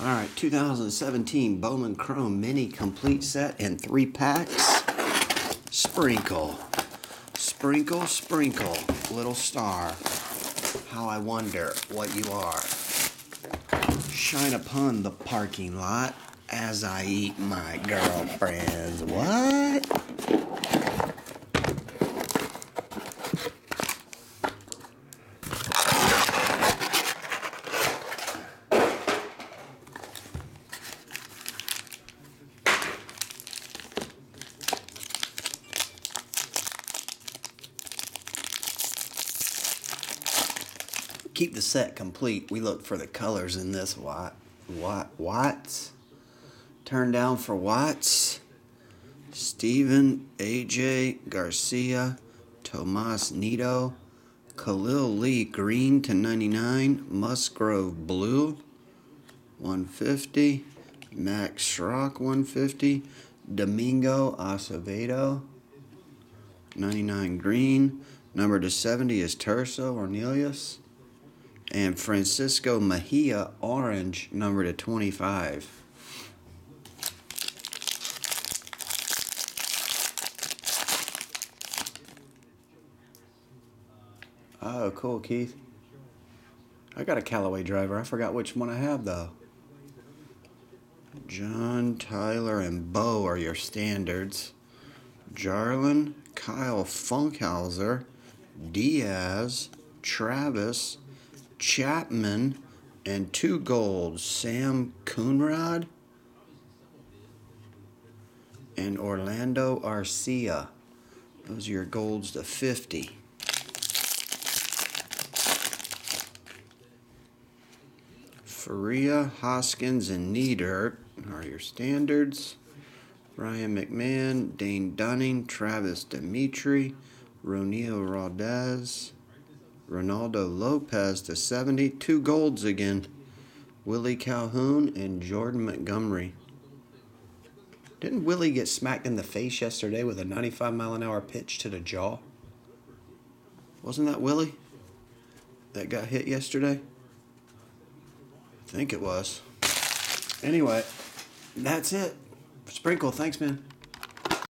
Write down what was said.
All right, 2017 Bowman Chrome Mini Complete Set in three packs. Sprinkle, sprinkle, sprinkle, little star. How I wonder what you are. Shine upon the parking lot as I eat my girlfriend's what? Keep the set complete, we look for the colors in this white, white, whites. Turn down for whites. Steven, AJ, Garcia, Tomas Nido, Khalil Lee green to 99, Musgrove blue 150, Max Schrock 150, Domingo Acevedo 99 green, number to 70 is Tirso Ornelas and Francisco Mejia orange number to 25. Oh, cool, Keith. I got a Callaway driver. I forgot which one I have, though. John, Tyler, and Bo are your standards. Jarlin, Kyle Funkhouser, Diaz, Travis, Chapman, and two golds, Sam Coonrod and Orlando Arcia. Those are your golds to 50. Faria, Hoskins, and Neidert are your standards. Ryan McMahon, Dane Dunning, Travis Demeritte, Ronio Rodez, Ronaldo Lopez to 72 golds again. Willie Calhoun and Jordan Montgomery. Didn't Willie get smacked in the face yesterday with a 95 mile an hour pitch to the jaw? Wasn't that Willie that got hit yesterday? I think it was. Anyway, that's it. Sprinkle, thanks, man.